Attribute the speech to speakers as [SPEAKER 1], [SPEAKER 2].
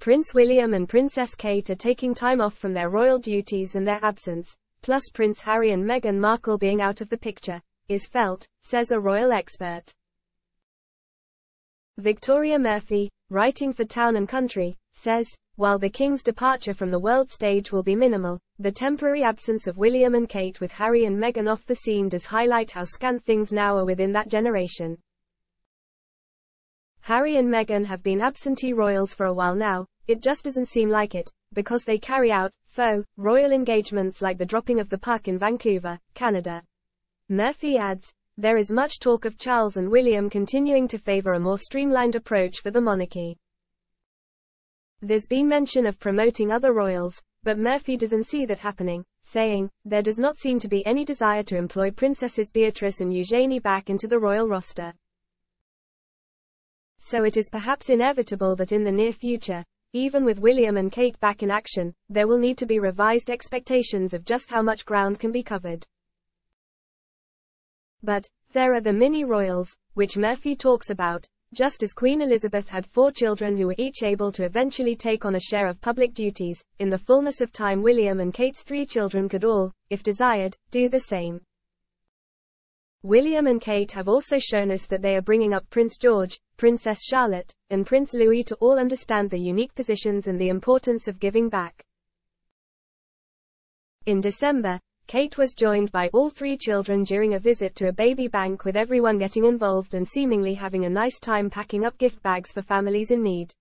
[SPEAKER 1] Prince William and Princess Kate are taking time off from their royal duties and their absence, plus Prince Harry and Meghan Markle being out of the picture, is felt, says a royal expert. Victoria Murphy, writing for Town and Country, says, while the King's departure from the world stage will be minimal, the temporary absence of William and Kate with Harry and Meghan off the scene does highlight how scant things now are within that generation. Harry and Meghan have been absentee royals for a while now, it just doesn't seem like it, because they carry out, faux, royal engagements like the dropping of the puck in Vancouver, Canada. Murphy adds, there is much talk of Charles and William continuing to favor a more streamlined approach for the monarchy. There's been mention of promoting other royals, but Murphy doesn't see that happening, saying, there does not seem to be any desire to employ Princesses Beatrice and Eugenie back into the royal roster so it is perhaps inevitable that in the near future, even with William and Kate back in action, there will need to be revised expectations of just how much ground can be covered. But, there are the mini royals, which Murphy talks about, just as Queen Elizabeth had four children who were each able to eventually take on a share of public duties, in the fullness of time William and Kate's three children could all, if desired, do the same. William and Kate have also shown us that they are bringing up Prince George, Princess Charlotte, and Prince Louis to all understand the unique positions and the importance of giving back. In December, Kate was joined by all three children during a visit to a baby bank with everyone getting involved and seemingly having a nice time packing up gift bags for families in need.